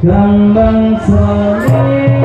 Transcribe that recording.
Gambang Sonin